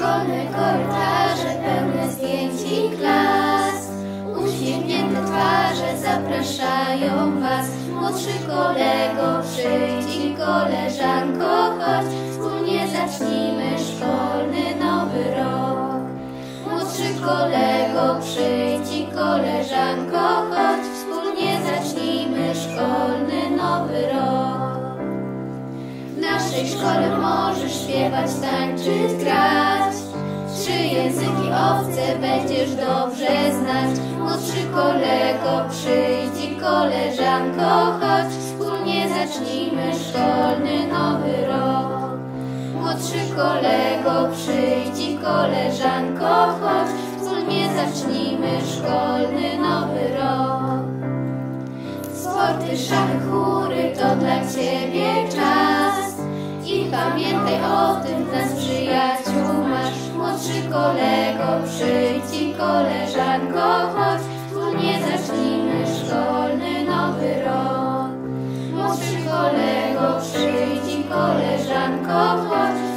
Szkolne korytarze pełne zdjęć i klas. Uśmiechnięte twarze zapraszają Was. Młodszy kolego, przyjdź i koleżanko, chodź. Wspólnie zacznijmy szkolny nowy rok. Młodszy kolego, przyjdź i koleżanko, Naszej szkole możesz śpiewać, tańczyć, grać. Trzy języki obce będziesz dobrze znać. Młodszy kolego, przyjdź koleżanko, chodź. Wspólnie zacznijmy szkolny nowy rok. Młodszy kolego, przyjdź koleżanko, chodź. Wspólnie zacznijmy szkolny nowy rok. Sporty, szachy, chóry to dla Ciebie czas pamiętaj o tym, nas przyjaciół masz Młodszy kolego, przyjdź i koleżanko, chodź Wspólnie zacznijmy szkolny nowy rok. Młodszy kolego, przyjdź i koleżanko, chodź